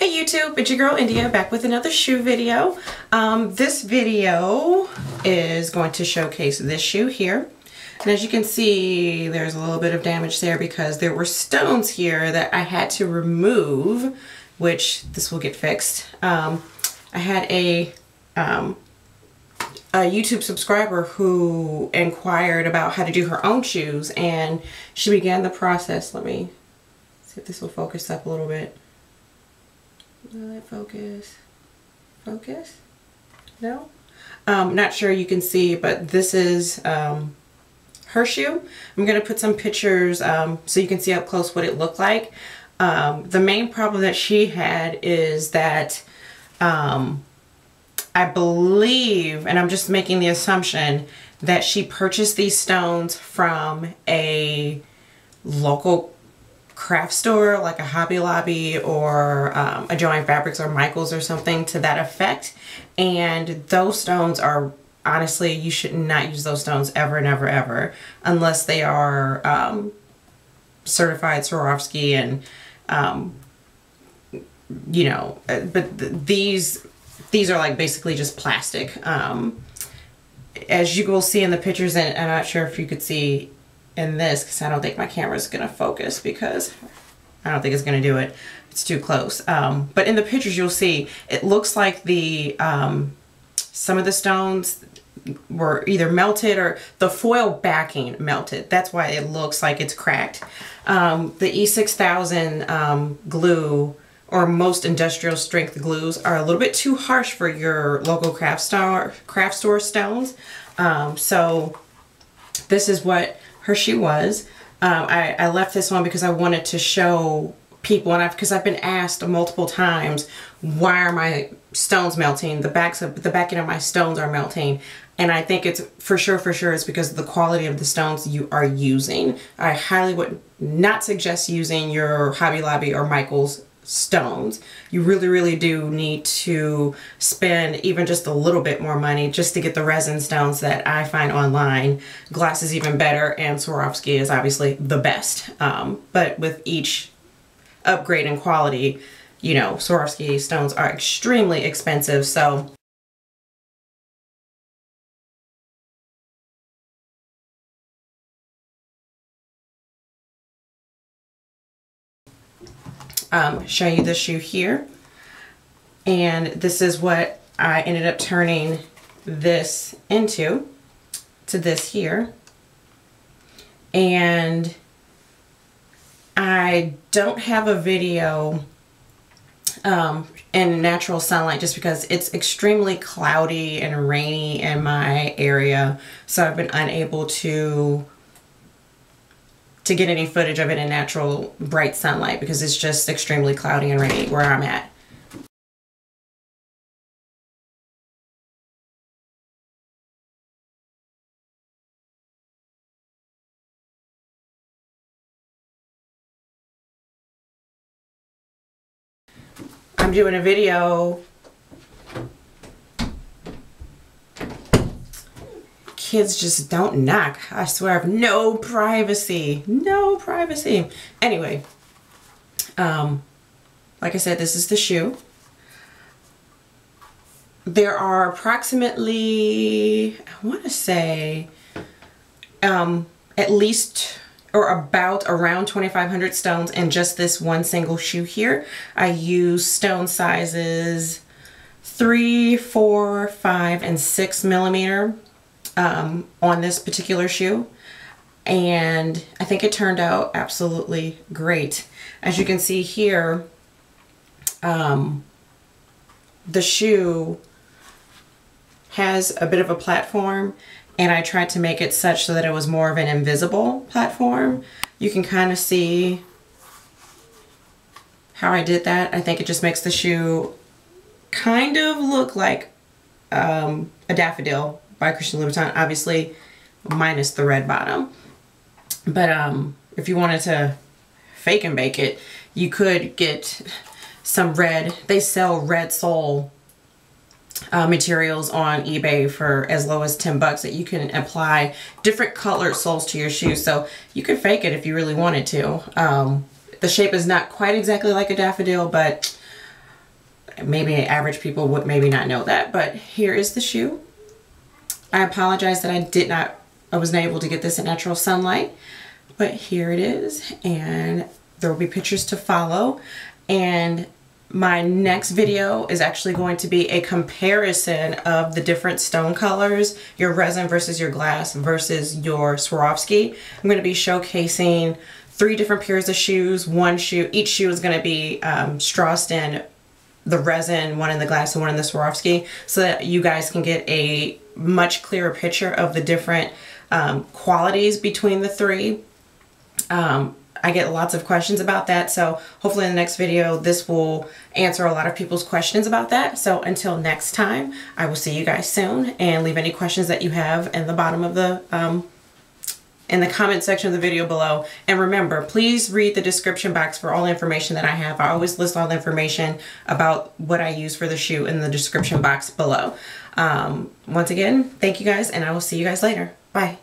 Hey YouTube, it's your girl India back with another shoe video. Um, this video is going to showcase this shoe here. And as you can see, there's a little bit of damage there because there were stones here that I had to remove, which this will get fixed. Um, I had a, um, a YouTube subscriber who inquired about how to do her own shoes and she began the process. Let me see if this will focus up a little bit. Will focus? Focus? No? Um, not sure you can see, but this is um, her shoe. I'm going to put some pictures um, so you can see up close what it looked like. Um, the main problem that she had is that um, I believe, and I'm just making the assumption, that she purchased these stones from a local craft store like a Hobby Lobby or um, a Joann Fabrics or Michaels or something to that effect. And those stones are honestly, you should not use those stones ever and ever, ever, unless they are um, certified Swarovski and, um, you know, uh, but th these, these are like basically just plastic. Um, as you will see in the pictures, and I'm not sure if you could see in this because I don't think my camera is going to focus because I don't think it's going to do it. It's too close. Um, but in the pictures you'll see it looks like the um, some of the stones were either melted or the foil backing melted. That's why it looks like it's cracked. Um, the E6000 um, glue or most industrial strength glues are a little bit too harsh for your local craft store, craft store stones. Um, so this is what her she was. Um, I, I left this one because I wanted to show people and I've because I've been asked multiple times why are my stones melting? The backs of the back end of my stones are melting. And I think it's for sure for sure it's because of the quality of the stones you are using. I highly would not suggest using your Hobby Lobby or Michaels stones. You really, really do need to spend even just a little bit more money just to get the resin stones that I find online. Glass is even better and Swarovski is obviously the best. Um, but with each upgrade in quality, you know, Swarovski stones are extremely expensive. So um, show you the shoe here. And this is what I ended up turning this into, to this here. And I don't have a video um, in natural sunlight just because it's extremely cloudy and rainy in my area. So I've been unable to to get any footage of it in natural bright sunlight because it's just extremely cloudy and rainy where I'm at. I'm doing a video kids just don't knock. I swear I have no privacy. No privacy. Anyway, um, like I said, this is the shoe. There are approximately, I want to say, um, at least or about around 2,500 stones in just this one single shoe here. I use stone sizes three, four, five, and six millimeter um, on this particular shoe and I think it turned out absolutely great. As you can see here, um, the shoe has a bit of a platform and I tried to make it such so that it was more of an invisible platform. You can kind of see how I did that. I think it just makes the shoe kind of look like um, a daffodil by Christian Louboutin, obviously minus the red bottom. But um, if you wanted to fake and bake it, you could get some red. They sell red sole uh, materials on eBay for as low as 10 bucks that you can apply different colored soles to your shoes. So you could fake it if you really wanted to. Um, the shape is not quite exactly like a daffodil, but maybe average people would maybe not know that, but here is the shoe. I apologize that I did not, I was not able to get this in natural sunlight, but here it is. And there will be pictures to follow. And my next video is actually going to be a comparison of the different stone colors, your resin versus your glass versus your Swarovski. I'm going to be showcasing three different pairs of shoes. One shoe, each shoe is going to be um, in the resin, one in the glass and one in the Swarovski, so that you guys can get a much clearer picture of the different um, qualities between the three. Um, I get lots of questions about that, so hopefully in the next video this will answer a lot of people's questions about that. So until next time, I will see you guys soon, and leave any questions that you have in the bottom of the um, in the comment section of the video below. And remember, please read the description box for all the information that I have. I always list all the information about what I use for the shoe in the description box below. Um, once again, thank you guys, and I will see you guys later. Bye.